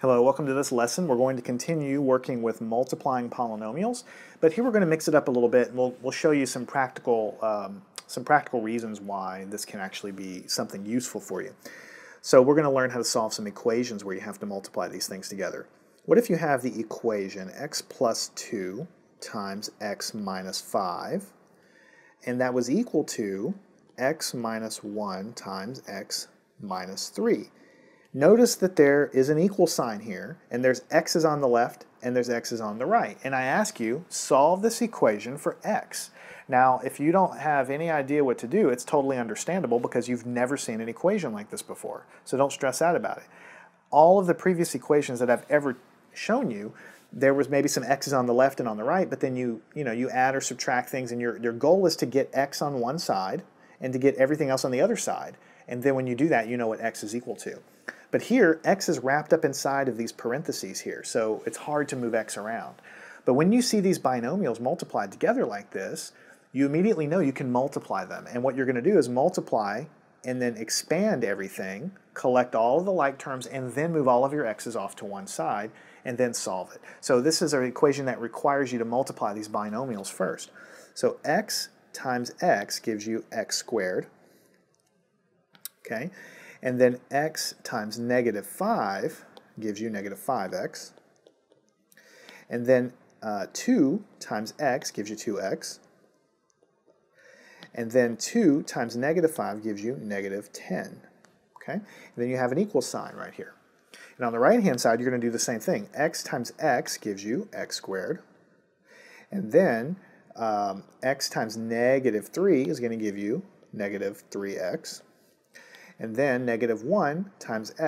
Hello, welcome to this lesson. We're going to continue working with multiplying polynomials, but here we're going to mix it up a little bit and we'll, we'll show you some practical, um, some practical reasons why this can actually be something useful for you. So we're going to learn how to solve some equations where you have to multiply these things together. What if you have the equation x plus 2 times x minus 5, and that was equal to x minus 1 times x minus 3. Notice that there is an equal sign here, and there's x's on the left and there's x's on the right. And I ask you, solve this equation for x. Now, if you don't have any idea what to do, it's totally understandable because you've never seen an equation like this before. So don't stress out about it. All of the previous equations that I've ever shown you, there was maybe some x's on the left and on the right, but then you, you know, you add or subtract things and your, your goal is to get x on one side and to get everything else on the other side. And then when you do that, you know what x is equal to. But here, x is wrapped up inside of these parentheses here, so it's hard to move x around. But when you see these binomials multiplied together like this, you immediately know you can multiply them. And what you're going to do is multiply and then expand everything, collect all of the like terms, and then move all of your x's off to one side, and then solve it. So this is an equation that requires you to multiply these binomials first. So x times x gives you x squared. Okay, and then x times negative 5 gives you negative 5x. And then uh, 2 times x gives you 2x. And then 2 times negative 5 gives you negative 10. Okay? And then you have an equal sign right here. And on the right-hand side, you're going to do the same thing. x times x gives you x squared. And then um, x times negative 3 is going to give you negative 3x. And then negative 1 times x